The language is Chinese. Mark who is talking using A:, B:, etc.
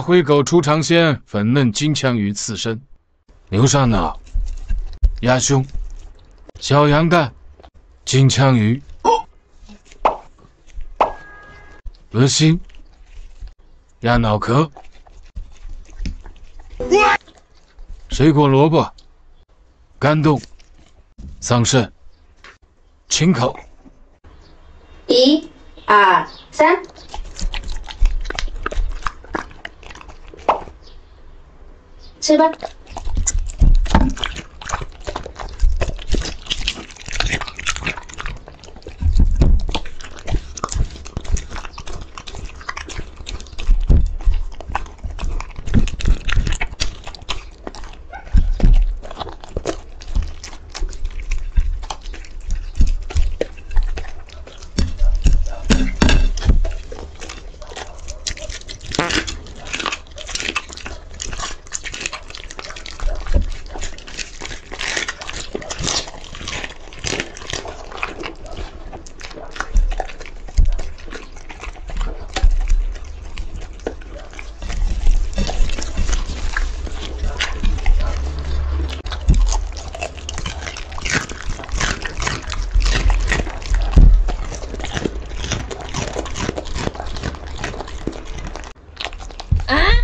A: 灰狗出尝鲜，粉嫩金枪鱼刺身，牛上脑、鸭胸、小羊蛋、金枪鱼、鹅心、鸭脑壳、水果萝卜、干冻、桑葚、青口。
B: 一、二、三，Sebastián. Ah!